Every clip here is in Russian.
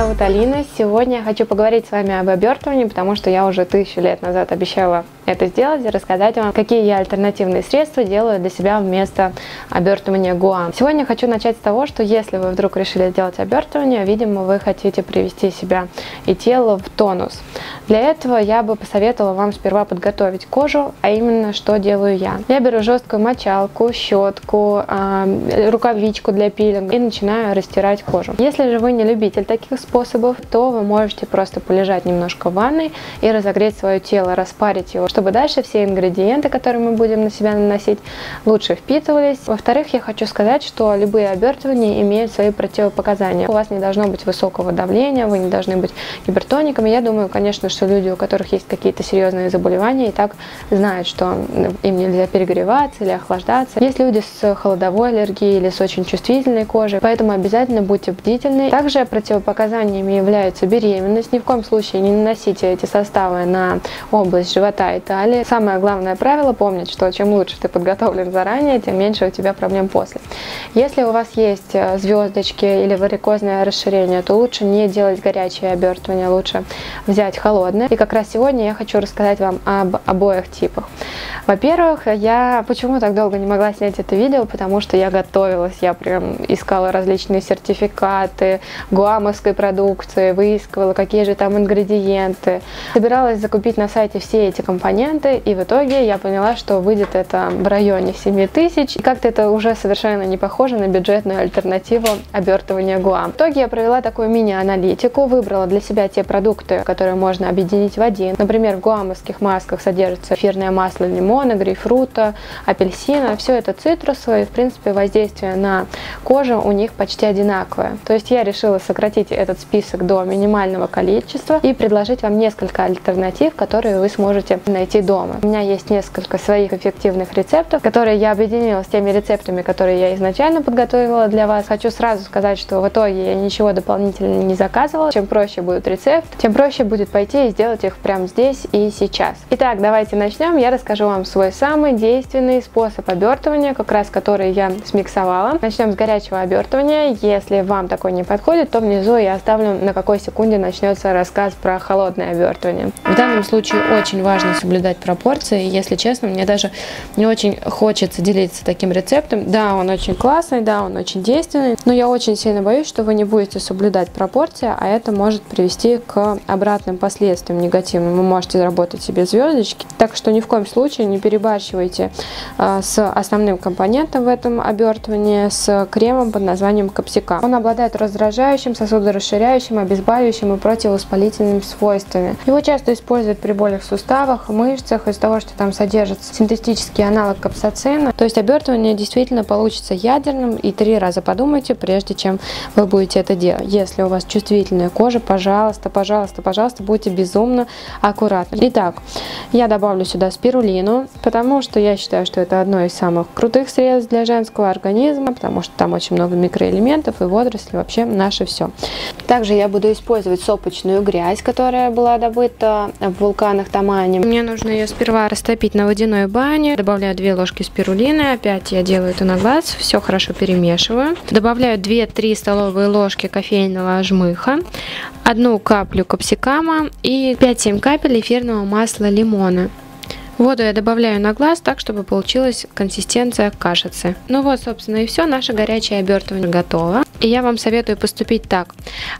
зовут Алина. Сегодня я хочу поговорить с вами об обертывании, потому что я уже тысячу лет назад обещала это сделать и рассказать вам, какие я альтернативные средства делаю для себя вместо обертывания гуам. Сегодня хочу начать с того, что если вы вдруг решили сделать обертывание, видимо, вы хотите привести себя и тело в тонус. Для этого я бы посоветовала вам сперва подготовить кожу, а именно что делаю я. Я беру жесткую мочалку, щетку, э, рукавичку для пилинга и начинаю растирать кожу. Если же вы не любитель таких способов, то вы можете просто полежать немножко в ванной и разогреть свое тело, распарить его, чтобы дальше все ингредиенты, которые мы будем на себя наносить, лучше впитывались. Во-вторых, я хочу сказать, что любые обертывания имеют свои противопоказания. У вас не должно быть высокого давления, вы не должны быть гипертониками. Я думаю, конечно, что люди, у которых есть какие-то серьезные заболевания, и так знают, что им нельзя перегреваться или охлаждаться. Есть люди с холодовой аллергией или с очень чувствительной кожей, поэтому обязательно будьте бдительны. Также противопоказаниями являются беременность. Ни в коем случае не наносите эти составы на область живота и талии. Самое главное правило помнить, что чем лучше ты подготовлен заранее, тем меньше у тебя проблем после. Если у вас есть э, звездочки или варикозное расширение, то лучше не делать горячее обертывание, лучше взять холодное. И как раз сегодня я хочу рассказать вам об обоих типах. Во-первых, я почему так долго не могла снять это видео, потому что я готовилась, я прям искала различные сертификаты гуамовской продукции, выискивала, какие же там ингредиенты. Собиралась закупить на сайте все эти компоненты, и в итоге я поняла, что выйдет это в районе 7 тысяч. И как-то это уже совершенно не похоже на бюджетную альтернативу обертывания гуам. В итоге я провела такую мини-аналитику, выбрала для себя те продукты, которые можно объединить в один. Например, в гуамовских масках содержится эфирное масло лимона, грейпфрута, апельсина. Все это цитрусовое, и, в принципе, воздействие на кожу у них почти одинаковое. То есть я решила сократить этот список до минимального количества и предложить вам несколько альтернатив, которые вы сможете найти дома. У меня есть несколько своих эффективных рецептов, которые я объединила с теми рецептами, которые я изначально подготовила для вас. Хочу сразу сказать, что в итоге я ничего дополнительно не заказывала. Чем проще будет рецепт, тем проще будет пойти и сделать их прямо здесь и сейчас. Итак, давайте начнем. Я расскажу вам свой самый действенный способ обертывания, как раз который я смиксовала. Начнем с горячего обертывания. Если вам такой не подходит, то внизу я оставлю на какой секунде начнется рассказ про холодное обертывание. В данном случае очень важно соблюдать пропорции. Если честно, мне даже не очень хочется делиться таким рецептом. Да, он очень классный, да, он очень действенный, но я очень сильно боюсь, что вы не будете соблюдать пропорции, а это может привести к обратным последствиям негативным. Вы можете заработать себе звездочки. Так что ни в коем случае не перебарщивайте а, с основным компонентом в этом обертывании, с кремом под названием капсика. Он обладает раздражающим, сосудорасширяющим, обезболивающим и противовоспалительными свойствами. Его часто используют при болях в суставах, мышцах из-за того, что там содержится синтетический аналог капсацина. То есть обертывание действительно получится ядерным и три раза подумайте, прежде чем вы будете это делать. Если у вас чувствительная кожа, пожалуйста, пожалуйста, пожалуйста, будьте безумно аккуратны. Итак, я добавлю сюда спирулину, потому что я считаю, что это одно из самых крутых средств для женского организма, потому что там очень много микроэлементов и водоросли, вообще наше все. Также я буду использовать сопочную грязь, которая была добыта в вулканах Тамани. Мне нужно ее сперва растопить на водяной бане, добавляю 2 ложки спирулины, опять я делаю это на глаз, все хорошо перемешиваю. Добавляю 2-3 столовые ложки кофейного жмыха, одну каплю капсикама и 5-7 капель эфирного масла лимона. Воду я добавляю на глаз так, чтобы получилась консистенция кашицы. Ну вот, собственно, и все. Наше горячее обертывание готово. И я вам советую поступить так.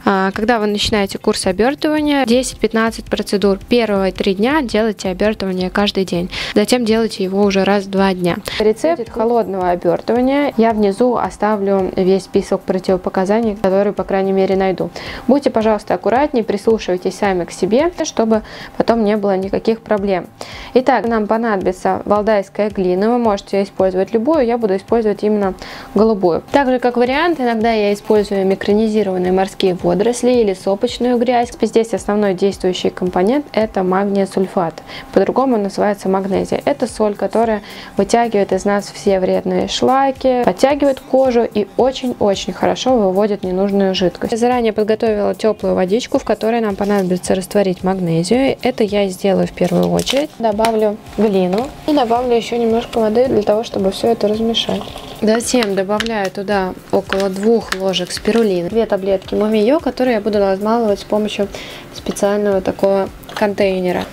А, когда вы начинаете курс обертывания, 10-15 процедур. Первые три дня делайте обертывание каждый день. Затем делайте его уже раз в два дня. Рецепт холодного обертывания я внизу оставлю весь список противопоказаний, которые, по крайней мере, найду. Будьте, пожалуйста, аккуратнее, прислушивайтесь сами к себе, чтобы потом не было никаких проблем. Итак, нам понадобится валдайская глина. Вы можете использовать любую, я буду использовать именно голубую. Также как вариант, иногда я использую микронизированные морские водоросли или сопочную грязь. Здесь основной действующий компонент это магния сульфат. По-другому называется магнезия. Это соль, которая вытягивает из нас все вредные шлаки, подтягивает кожу и очень-очень хорошо выводит ненужную жидкость. Я заранее подготовила теплую водичку, в которой нам понадобится растворить магнезию. Это я сделаю в первую очередь. Добавлю глину и добавлю еще немножко воды для того, чтобы все это размешать. Затем добавляю туда около двух ложек спирулины, две таблетки мумиё, которые я буду размалывать с помощью специального такого контейнера.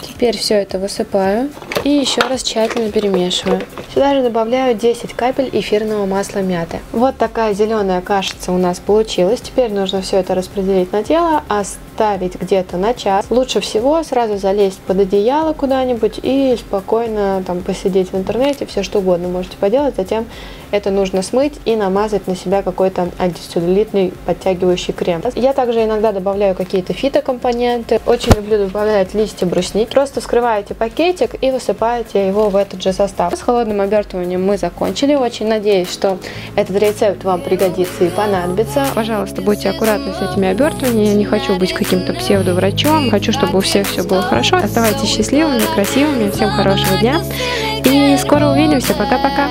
Теперь все это высыпаю и еще раз тщательно перемешиваю. Сюда же добавляю 10 капель эфирного масла мяты. Вот такая зеленая кашица у нас получилась. Теперь нужно все это распределить на тело, оставить где-то на час. Лучше всего сразу залезть под одеяло куда-нибудь и спокойно там посидеть в интернете, все что угодно можете поделать. Затем это нужно смыть и намазать на себя какой-то антицеллюлитный подтягивающий крем. Я также иногда добавляю какие-то фитокомпоненты. Очень люблю добавлять листья брусники. Просто вскрываете пакетик и высыпаете его в этот же состав. С холодным обертыванием мы закончили. Очень надеюсь, что этот рецепт вам пригодится и понадобится. Пожалуйста, будьте аккуратны с этими обертываниями. Я не хочу быть каким-то псевдоврачом. Хочу, чтобы у всех все было хорошо. Оставайтесь счастливыми, красивыми. Всем хорошего дня. И скоро увидимся. Пока-пока.